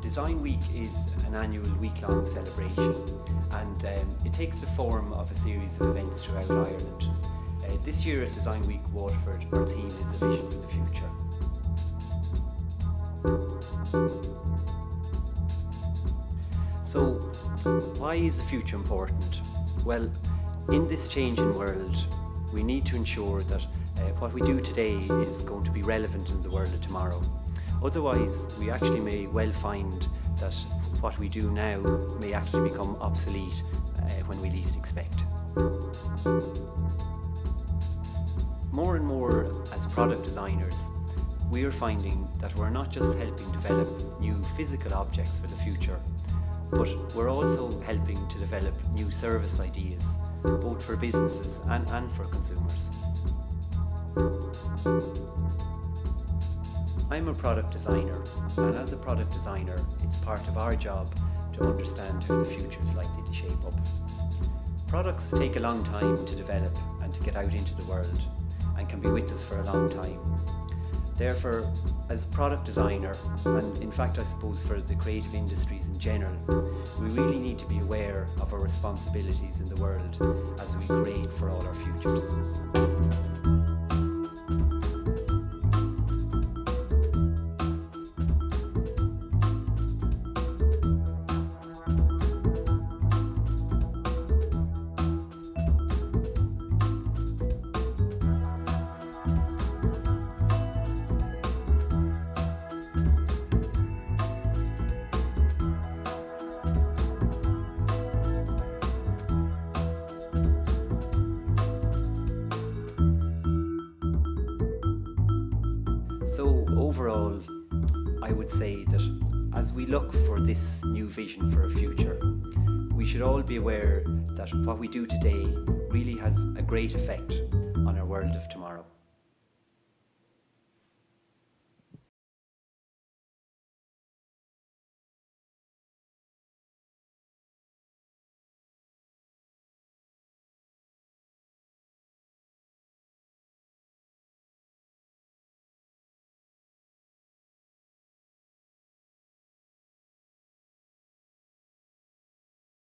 Design Week is an annual week-long celebration and um, it takes the form of a series of events throughout Ireland. Uh, this year at Design Week Waterford, our theme is a vision for the future. So, why is the future important? Well, in this changing world, we need to ensure that uh, what we do today is going to be relevant in the world of tomorrow. Otherwise, we actually may well find that what we do now may actually become obsolete uh, when we least expect. More and more as product designers, we are finding that we're not just helping develop new physical objects for the future, but we're also helping to develop new service ideas, both for businesses and, and for consumers. I'm a product designer, and as a product designer, it's part of our job to understand how the future is likely to shape up. Products take a long time to develop and to get out into the world, and can be with us for a long time. Therefore, as a product designer, and in fact I suppose for the creative industries in general, we really need to be aware of our responsibilities in the world as we create for all our futures. Overall, I would say that as we look for this new vision for a future, we should all be aware that what we do today really has a great effect on our world of tomorrow.